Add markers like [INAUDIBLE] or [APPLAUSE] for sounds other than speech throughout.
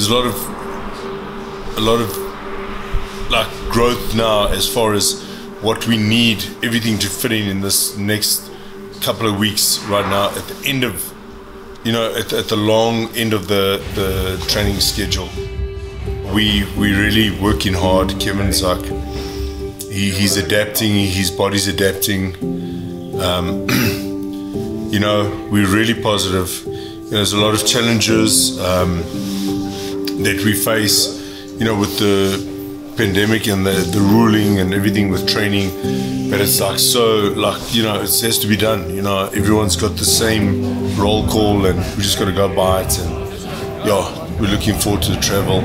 there's a lot of a lot of like growth now as far as what we need everything to fit in in this next couple of weeks right now at the end of you know at, at the long end of the the training schedule. We we really working hard. Kevin's like he, he's adapting his body's adapting. Um, [CLEARS THROAT] you know we're really positive. You know, there's a lot of challenges. Um, that we face you know with the pandemic and the, the ruling and everything with training but it's like so like you know it has to be done. You know everyone's got the same roll call and we just got to go by it and yeah we're looking forward to the travel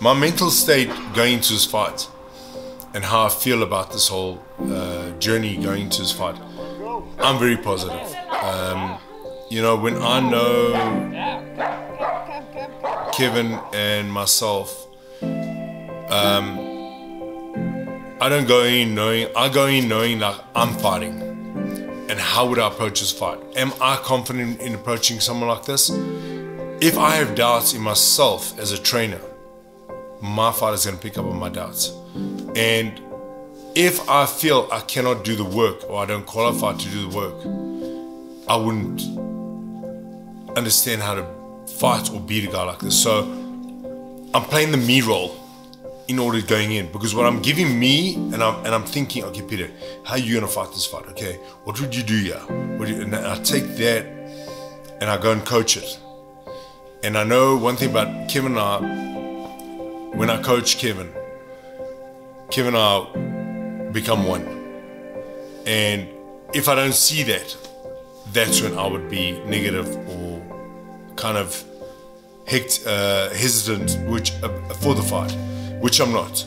my mental state going into this fight and how I feel about this whole uh, journey going into this fight, I'm very positive. Um, you know, when I know Kevin and myself, um, I don't go in knowing, I go in knowing like I'm fighting. And how would I approach this fight? Am I confident in approaching someone like this? If I have doubts in myself as a trainer, my father's gonna pick up on my doubts. And if I feel I cannot do the work or I don't qualify to do the work, I wouldn't understand how to fight or beat a guy like this. So I'm playing the me role in order going in because what I'm giving me and I'm and I'm thinking, okay, Peter, how are you gonna fight this fight? Okay, what would you do here? What do you, and I take that and I go and coach it. And I know one thing about Kevin and I when I coach Kevin, Kevin and I become one. And if I don't see that, that's when I would be negative or kind of hect, uh, hesitant which uh, for the fight, which I'm not.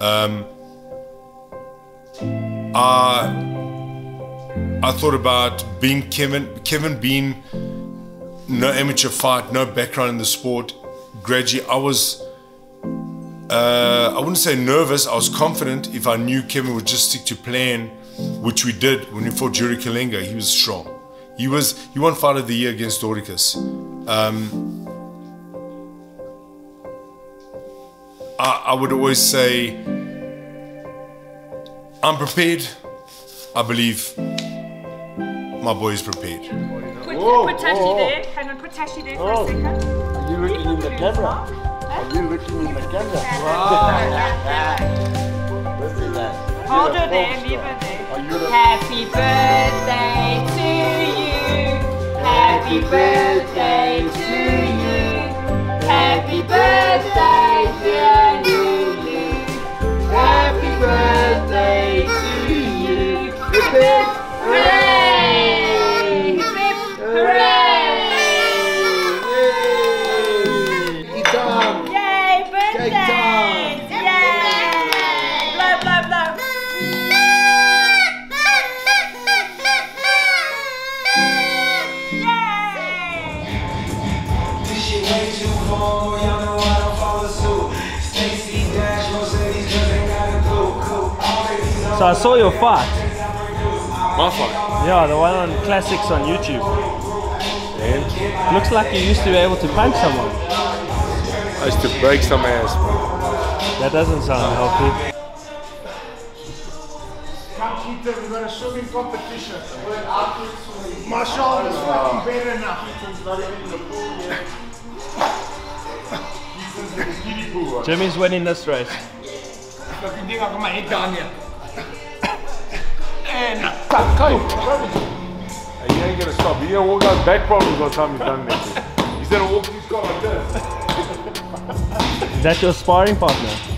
Um, I I thought about being Kevin, Kevin being no amateur fight, no background in the sport. Gradually, I was uh, I wouldn't say nervous. I was confident if I knew Kevin would just stick to plan, which we did when we fought Youri Kalenga. He was strong. He was he won fight of the year against Dorticos. Um, I, I would always say I'm prepared. I believe my boy is prepared. Put, Whoa, put Tashi there. Hang on, put Tashi there for Oh. a second. Are you looking in the camera? Are you looking in the camera? Happy birthday to you. Happy birthday to you. Happy birthday, dear. Happy birthday to you. So I saw your fight. My fight. Yeah, the one on classics on YouTube. And Looks like you used to be able to punch someone. I used to break some ass, bro. That doesn't sound healthy. Come Peter, we got a swimming competition. My shoulder's fucking better now. [LAUGHS] Jimmy's winning this race. Fucking thing, I got my head down here. He ain't gonna stop. He gonna back problems by the time he's done next gonna walk his car like this. Is that your sparring partner?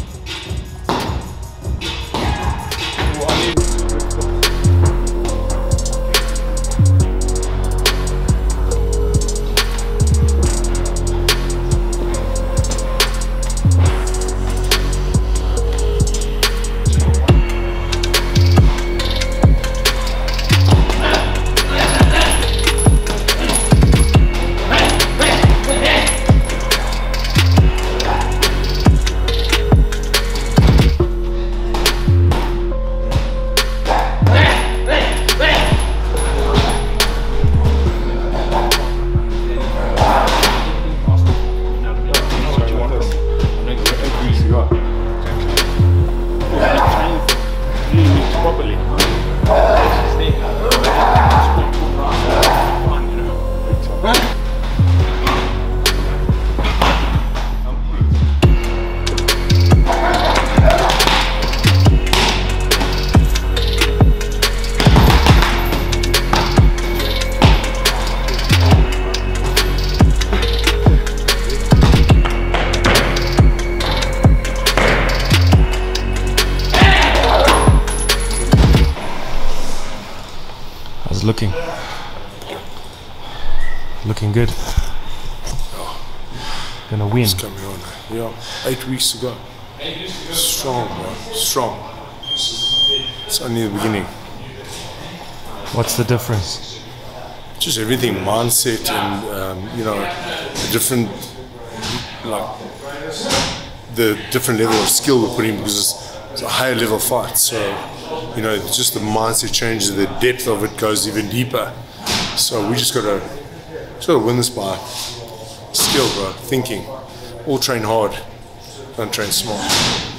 Looking? Looking good. Gonna win. Coming on. Yeah, eight weeks to go. Strong, bro. Strong. It's only the beginning. What's the difference? Just everything, mindset, and um, you know, the different, like the different level of skill we're putting because it's, a higher level fight. So, you know, just the mindset changes, the depth of it goes even deeper. So we just gotta, just gotta win this by skill, bro. Thinking. All train hard, don't train smart.